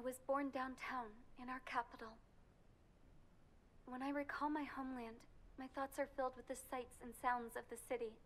I was born downtown, in our capital. When I recall my homeland, my thoughts are filled with the sights and sounds of the city.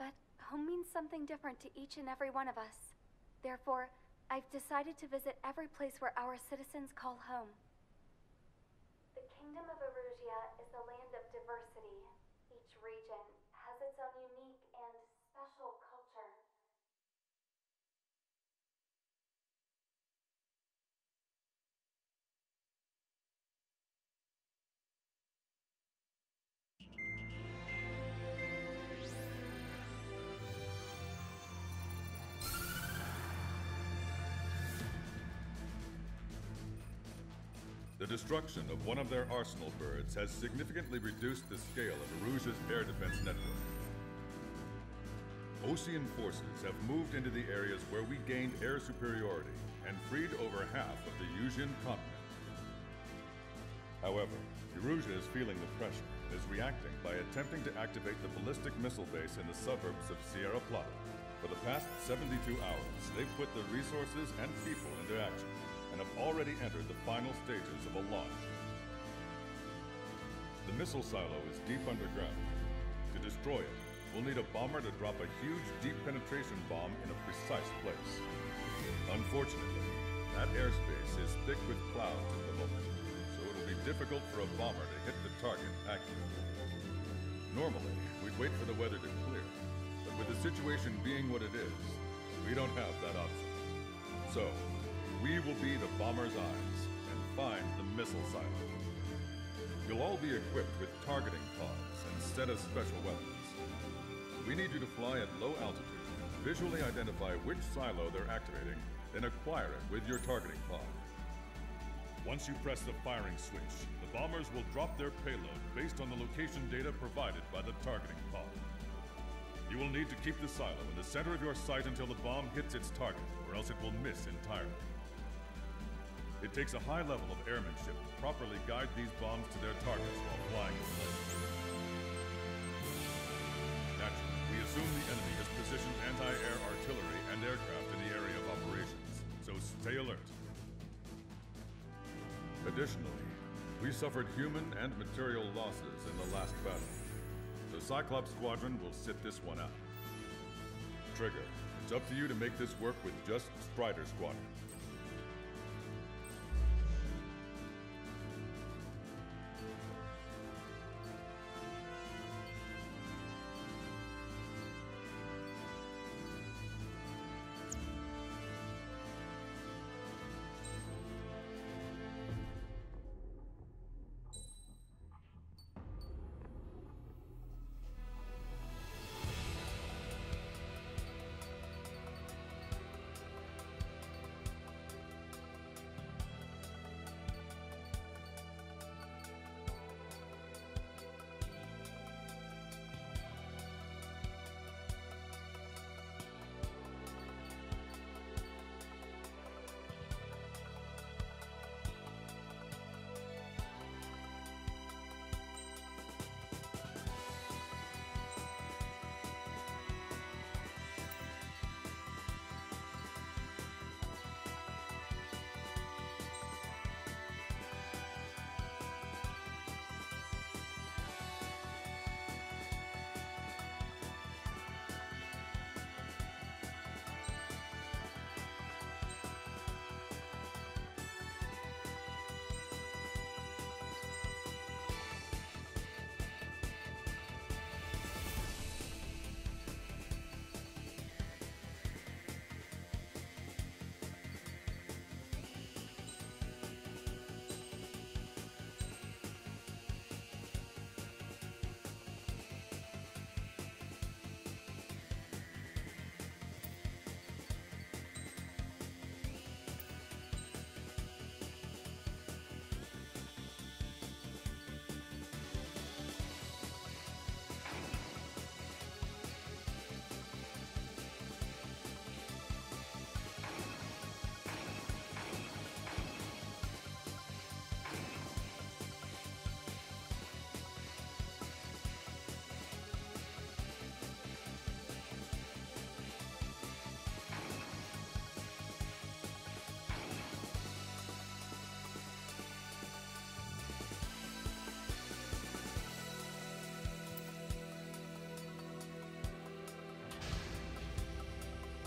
But home means something different to each and every one of us. Therefore, I've decided to visit every place where our citizens call home. The Kingdom of The destruction of one of their arsenal birds has significantly reduced the scale of Erusia's air defense network. Osean forces have moved into the areas where we gained air superiority and freed over half of the Usean continent. However, Erusia is feeling the pressure and is reacting by attempting to activate the ballistic missile base in the suburbs of Sierra Plata. For the past 72 hours, they've put their resources and people into action and have already entered the final stages of a launch. The missile silo is deep underground. To destroy it, we'll need a bomber to drop a huge deep penetration bomb in a precise place. Unfortunately, that airspace is thick with clouds at the moment, so it'll be difficult for a bomber to hit the target accurately. Normally, we'd wait for the weather to clear, but with the situation being what it is, we don't have that option. So, we will be the bomber's eyes and find the missile silo. You'll all be equipped with targeting pods instead of special weapons. We need you to fly at low altitude, visually identify which silo they're activating, then acquire it with your targeting pod. Once you press the firing switch, the bombers will drop their payload based on the location data provided by the targeting pod. You will need to keep the silo in the center of your sight until the bomb hits its target, or else it will miss entirely. It takes a high level of airmanship to properly guide these bombs to their targets while flying in low. Naturally, we assume the enemy has positioned anti-air artillery and aircraft in the area of operations, so stay alert. Additionally, we suffered human and material losses in the last battle. The Cyclops Squadron will sit this one out. Trigger, it's up to you to make this work with just Strider Squadron.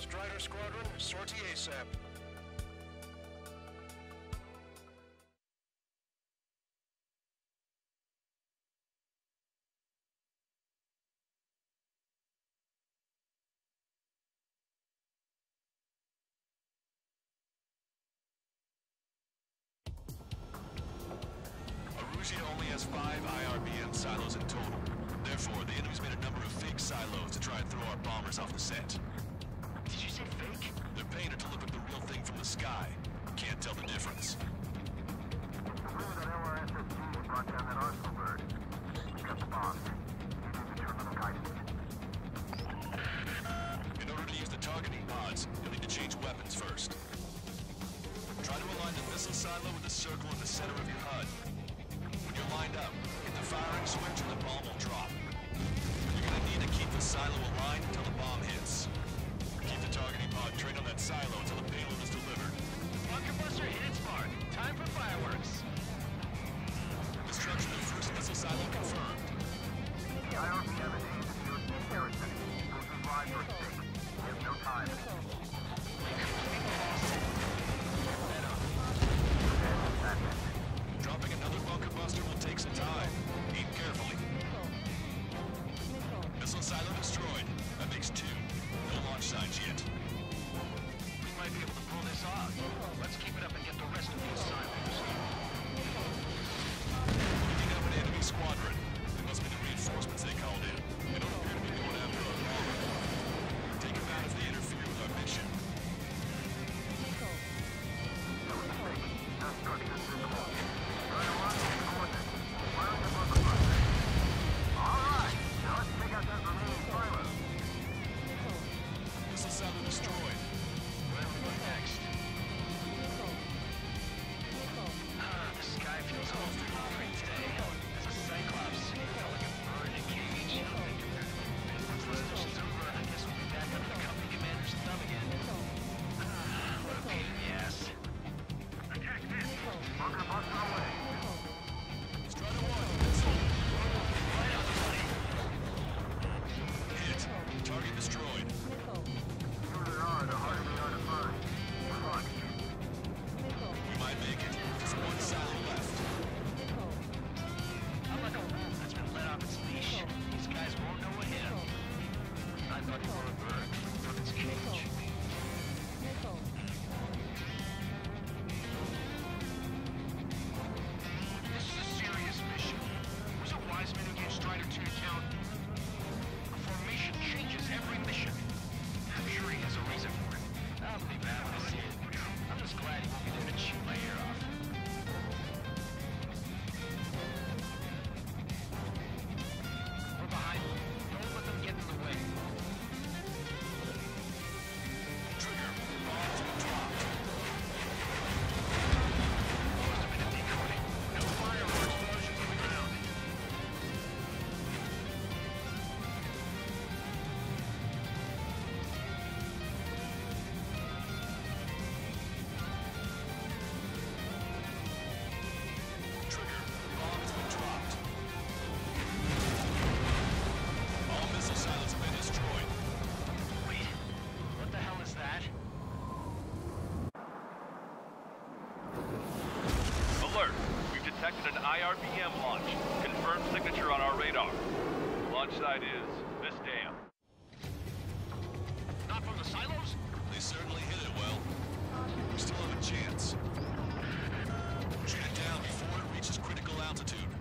Strider Squadron, sortie ASAP. Erusia only has five IRBM silos in total. Therefore, the enemy's made a number of fake silos to try and throw our bombers off the set painter to look like the real thing from the sky. Can't tell the difference. In order to use the targeting pods, you'll need to change weapons first. Try to align the missile silo with the circle in the center of your HUD. When you're lined up, hit the firing switch and the bomb will drop. You're gonna need to keep the silo aligned IRBM launch. Confirmed signature on our radar. Launch site is this dam. Not from the silos? They certainly hit it well. We still have a chance. Shoot it down before it reaches critical altitude.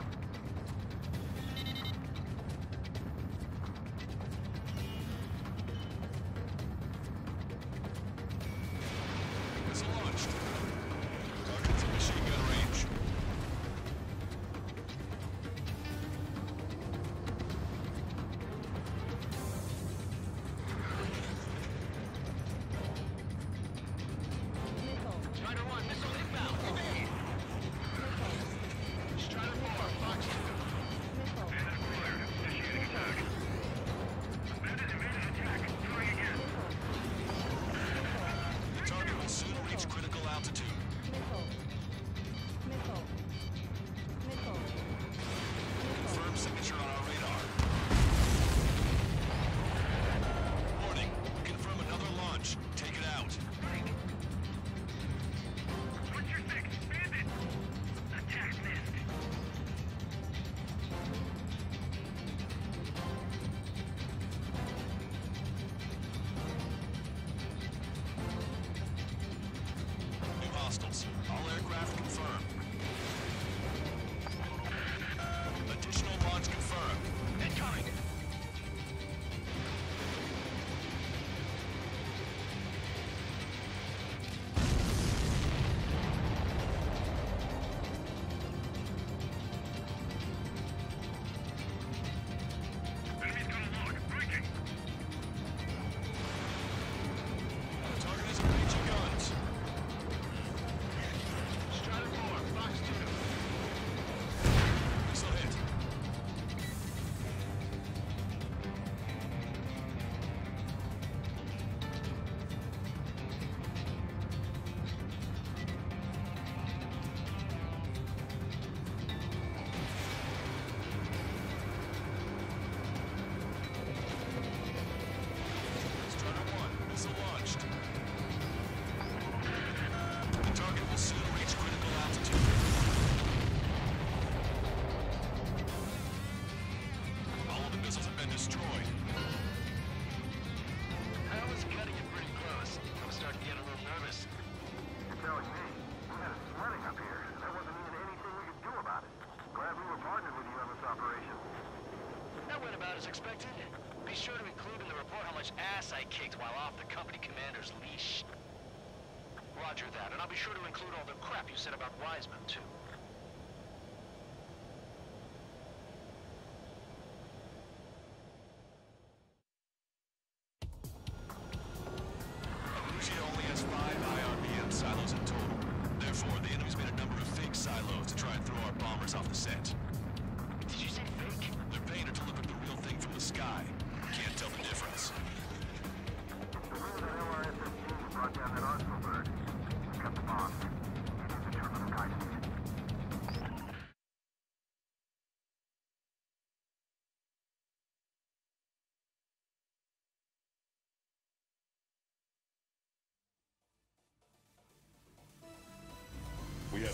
Roger that, and I'll be sure to include all the crap you said about Wiseman, too.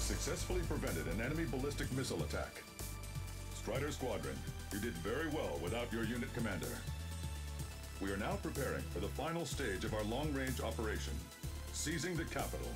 Successfully prevented an enemy ballistic missile attack. Strider Squadron, you did very well without your unit commander. We are now preparing for the final stage of our long-range operation, seizing the capital